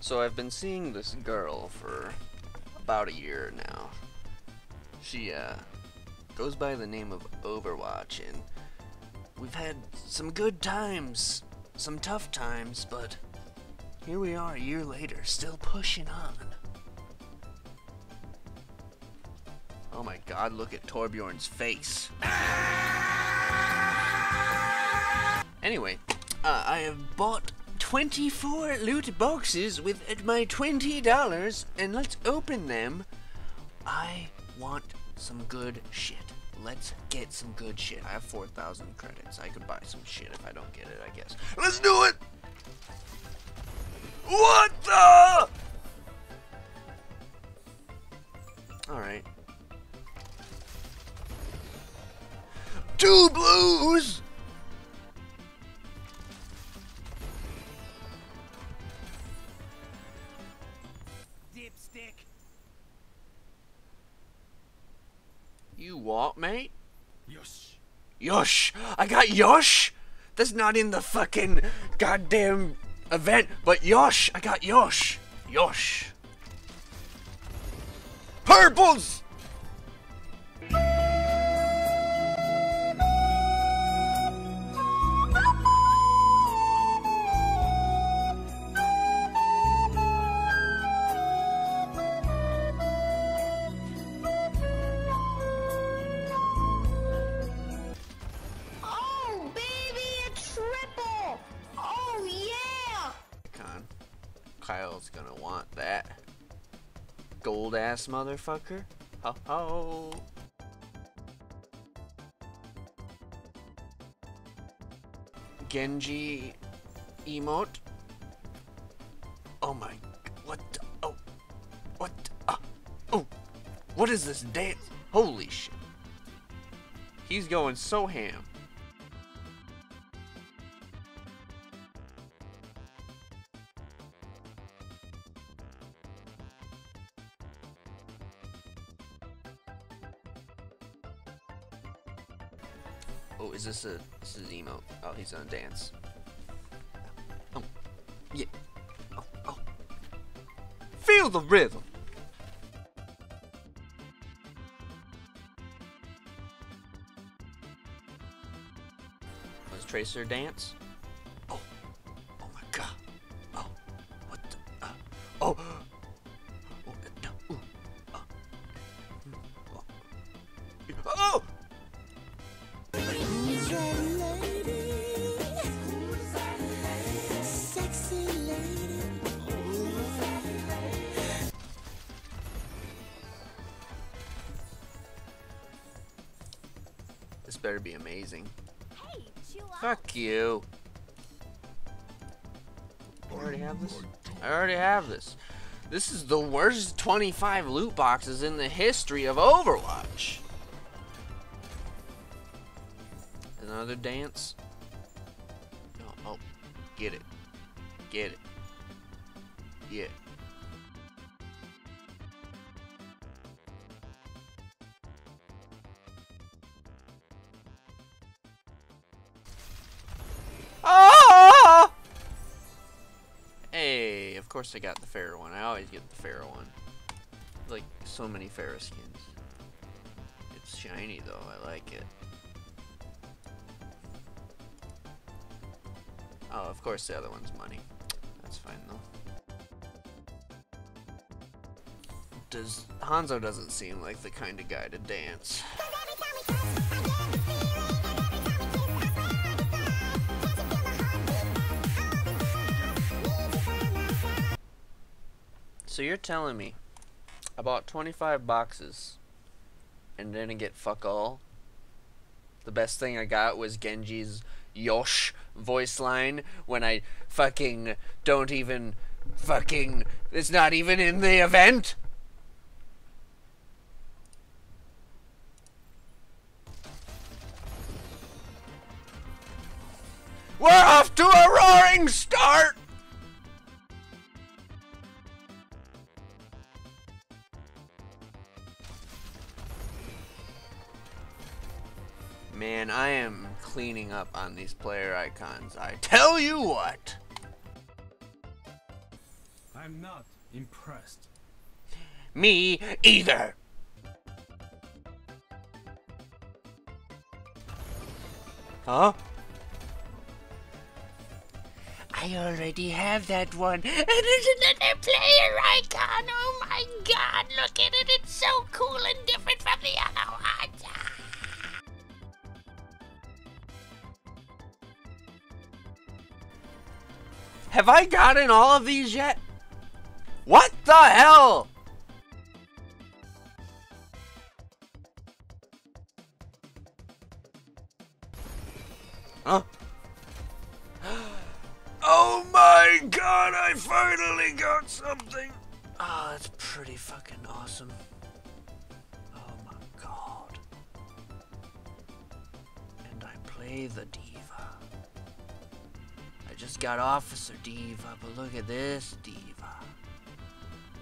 So I've been seeing this girl for about a year now. She uh, goes by the name of Overwatch, and we've had some good times, some tough times, but here we are a year later, still pushing on. Oh my god, look at Torbjorn's face. Anyway, uh, I have bought 24 loot boxes with my $20 and let's open them. I want some good shit. Let's get some good shit. I have 4,000 credits. I could buy some shit if I don't get it, I guess. Let's do it! What the? Alright. Two blues! You what, mate? Yosh. Yosh! I got Yosh! That's not in the fucking goddamn event, but Yosh! I got Yosh! Yosh! Purples! Gonna want that. Gold ass motherfucker. Ho ho! Genji emote. Oh my. What? the- Oh. What? ah, oh. What is this dance? Holy shit. He's going so ham. Is this a this is emote? Oh, he's gonna dance. Oh, yeah. Oh, oh. Feel the rhythm. Let's Tracer dance. Oh, oh my god. Oh, what the? Uh. Oh, better be amazing. Hey. Fuck you. I already have this. I already have this. This is the worst 25 loot boxes in the history of Overwatch. Another dance. No, oh, get it, get it, yeah. Ah! Hey, of course I got the fair one. I always get the fair one. Like so many Pharah skins. It's shiny though. I like it. Oh, of course the other one's money. That's fine though. Does Hanzo doesn't seem like the kind of guy to dance. So you're telling me I bought 25 boxes and didn't get fuck all? The best thing I got was Genji's Yosh voice line when I fucking don't even fucking it's not even in the event? We're off to a roaring start! Man, I am cleaning up on these player icons. I tell you what. I'm not impressed. Me either. Huh? I already have that one. And there's another player icon. Oh my god, look at it. It's so cool and different from the other Have I gotten all of these yet? What the hell? Huh? Oh my god, I finally got something! Ah, that's pretty fucking awesome. Oh my god. And I play the D.Va. Just got Officer D.Va, but look at this D.Va.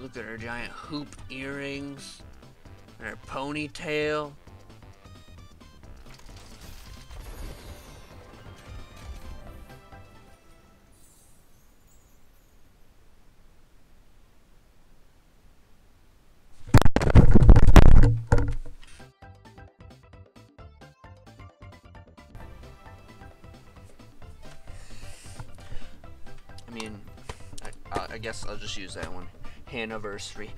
Look at her giant hoop earrings and her ponytail. I, guess I'll just use that one. Anniversary.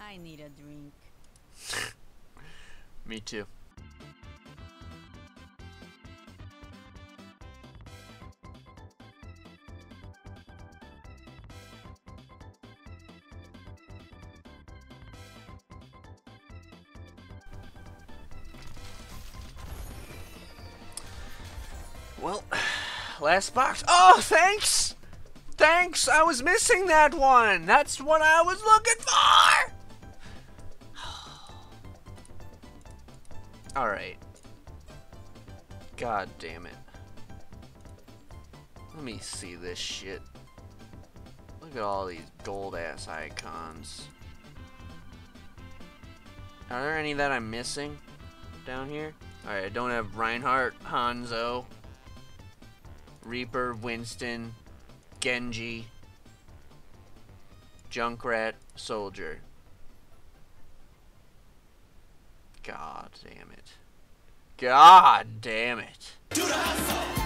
I need a drink. Me too. Well, last box. Oh, thanks! Thanks! I was missing that one! That's what I was looking for! Alright. God damn it. Let me see this shit. Look at all these gold ass icons. Are there any that I'm missing down here? Alright, I don't have Reinhardt, Hanzo, Reaper, Winston, Genji, Junkrat, Soldier. God damn it. God damn it.